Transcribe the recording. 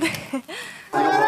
네.